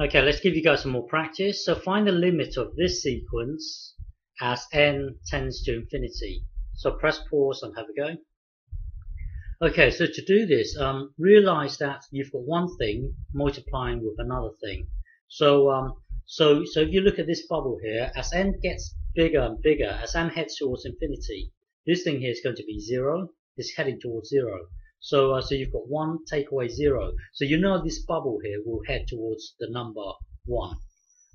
Okay, let's give you guys some more practice. So find the limit of this sequence as n tends to infinity. So press pause and have a go. Okay, so to do this, um, realize that you've got one thing multiplying with another thing. So, um, so, so if you look at this bubble here, as n gets bigger and bigger, as n heads towards infinity, this thing here is going to be zero. It's heading towards zero. So, uh, so you've got one take away zero. So you know this bubble here will head towards the number one.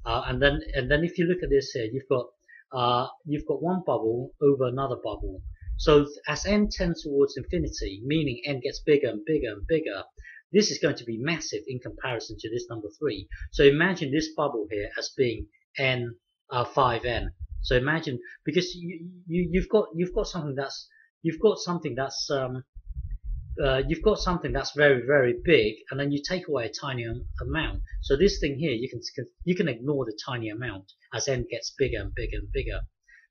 Uh, and then, and then if you look at this here, you've got, uh, you've got one bubble over another bubble. So as n tends towards infinity, meaning n gets bigger and bigger and bigger, this is going to be massive in comparison to this number 3. So imagine this bubble here as being n uh, 5n. So imagine because you, you you've got you've got something that's you've got something that's um, uh, you've got something that's very very big and then you take away a tiny amount. So this thing here you can you can ignore the tiny amount as n gets bigger and bigger and bigger.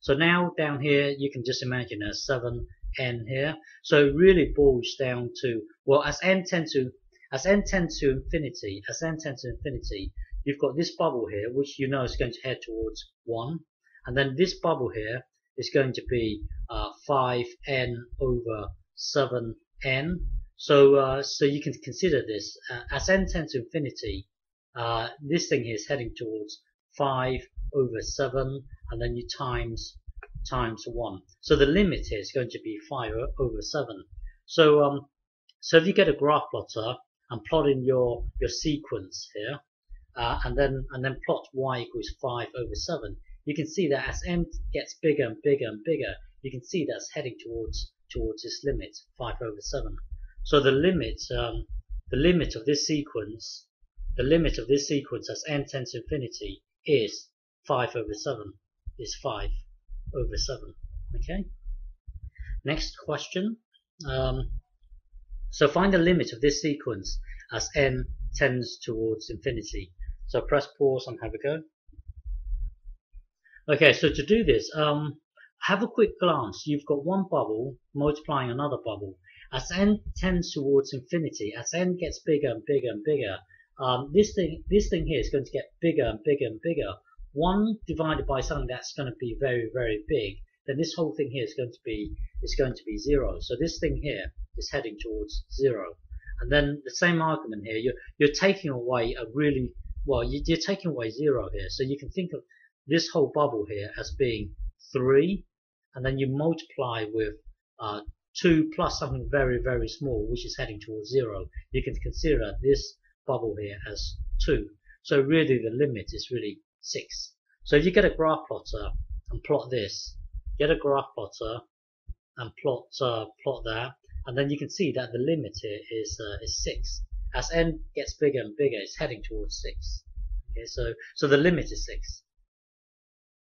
So now down here you can just imagine a 7n here. So it really boils down to well as n tends to as n tends to infinity as n tends to infinity you've got this bubble here which you know is going to head towards 1 and then this bubble here is going to be uh, 5n over 7 n. So uh, so you can consider this uh, as n tends to infinity. Uh, this thing here is heading towards 5 over 7 and then you times times 1. So the limit is going to be 5 over 7. So um, so if you get a graph plotter and plot in your your sequence here uh, and then and then plot y equals 5 over 7 you can see that as n gets bigger and bigger and bigger you can see that's heading towards towards this limit, 5 over 7. So the limit, um, the limit of this sequence, the limit of this sequence as n tends to infinity is 5 over 7, is 5 over 7. Okay. Next question. Um, so find the limit of this sequence as n tends towards infinity. So press pause and have a go. Okay, so to do this, um, have a quick glance. You've got one bubble multiplying another bubble. As n tends towards infinity, as n gets bigger and bigger and bigger, um, this thing this thing here is going to get bigger and bigger and bigger. One divided by something that's going to be very very big, then this whole thing here is going to be is going to be zero. So this thing here is heading towards zero. And then the same argument here, you're you're taking away a really well, you're taking away zero here. So you can think of this whole bubble here as being three and then you multiply with uh, 2 plus something very, very small, which is heading towards 0, you can consider this bubble here as 2. So really the limit is really 6. So if you get a graph plotter and plot this, get a graph plotter and plot uh, plot that, and then you can see that the limit here is uh, is 6. As n gets bigger and bigger, it's heading towards 6. Okay, so, so the limit is 6.